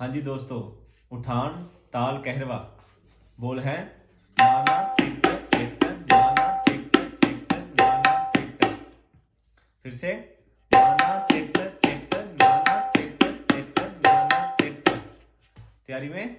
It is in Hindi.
हाँ जी दोस्तों, उठान, ताल, कहरवा। बोल है, नाना टिट टिट नाना टिट टिट नाना टिट फिर से, नाना टिट टिट नाना टिट टिट नाना टिट तैयारी में?